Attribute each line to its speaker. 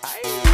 Speaker 1: Bye.